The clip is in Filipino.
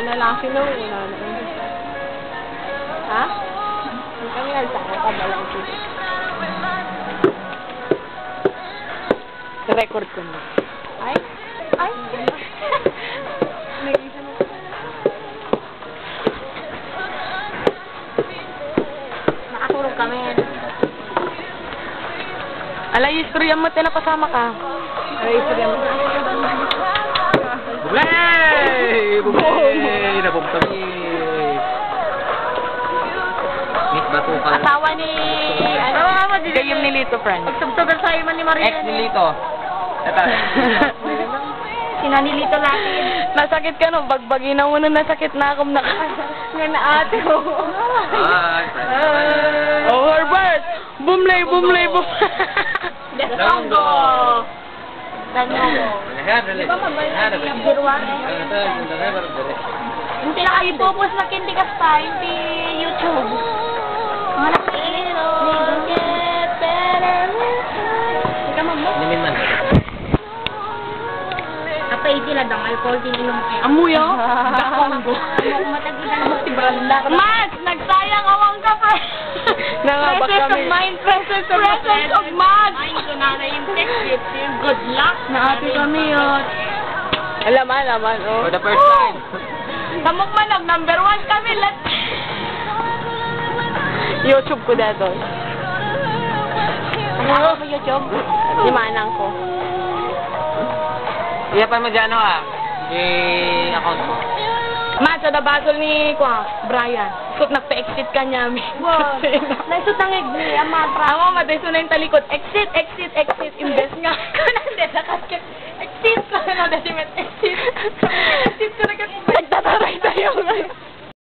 na lang sinuuna na. Ha? Hindi kami nagsaka ka ba lang sila. Record ko na. Ay? Ay? Nag-isa na. Nakatulog kami. Alay, istorya mo, tinapasama ka. Alay, istorya mo. Bublay! Kami! Miss Batukan. Asawa ni... Ano? Gayong ni Lito, friend. Tugtugan sa'yo man ni Maria. Ex ni Lito. Ito. Sinanilito natin. Nasakit ka no, bagbagin na muna, nasakit na akong naka... Nga na ate. Hi, friend. Oh, Herbert! Bumlay, bumlay, bum... Desongo. Danyogo. Di ba mabay Birwan eh. Hindi na kayo pupus na kindi ka pa, hindi YouTube. Mga ka mabuk. Nimin man. Kapay sila dang alcohol din inom kayo. Amuyo? Dakongo. Ano matagilan mo si Branda. Mas! Nagsayang awang kape! Nangabak Presence kami. of mind, presence of Presence of mind. Mind ko na na yung text. Good luck. Naati kami yun. Alaman, alaman, oh. For the first time. Samok manog, number one kami. Let... YouTube ko dito. Ano mo YouTube? Di manang ko. Iya pa mo dyan ah. I-account mo. Ma, sa nabasol ni kwa, Brian. So, nagpa-exit ka niya. Wow. Naisot ang igni, amatra. Amo, matiso na yung talikod. Exit, exit, exit. Imbes nga. Kunande, nakasket. Exit. Kunande, exit.